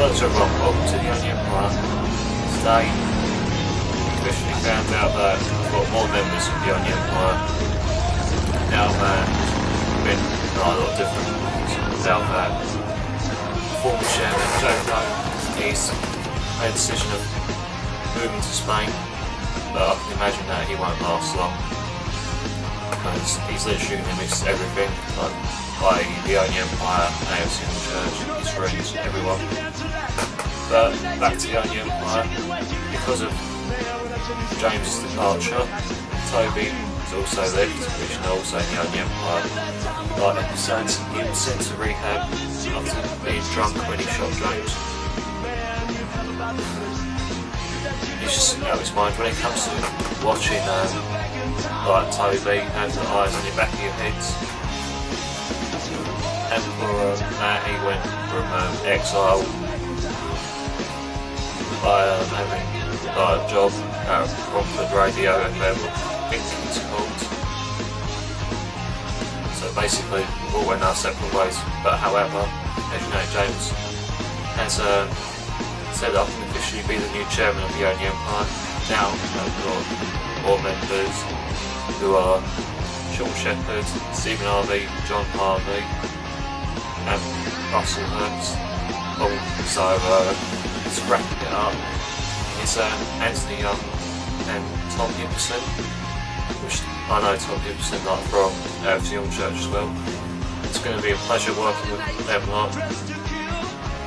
Welcome to the Only Empire. Today, officially found out that we've got more members of the Only Empire. Now that been a lot of different now that former chairman Joe Blow, he's made a decision of moving to Spain, but I can imagine that he won't last long. Because he's literally going to miss everything, like by the Only Empire, AFC Church, his friends, everyone. But back to the Only Empire, because of James's departure, Toby has also left, which is also the Only Empire. Like episodes, he was sent to rehab after being drunk when he shot James. It's just out of his mind when it comes to watching um, like Toby have the eyes on the back of your heads. And for um, Matt, he went from um, exile by um, having a job at Romford Radio FM, I think it's called. So basically, we all went our separate ways. But however, as you know, James has um, said I can officially be the new chairman of the Only Empire. Now, I've got more members who are Sean Shepherd, Stephen Harvey, John Harvey, and Russell Hurst. All so uh, it's wrapping it up. It's uh, Anthony Young and Tom Gibson, which I know Tom Gibson like from AFC Young Church as well. It's going to be a pleasure working with them lot.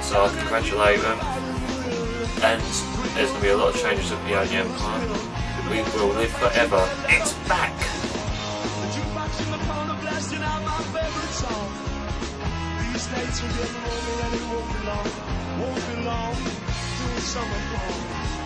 So I congratulate them. And there's going to be a lot of changes at the Empire. We will live forever. It's back! Blasting out my favorite song. These nights are getting longer and it won't be long, won't be long till summer comes.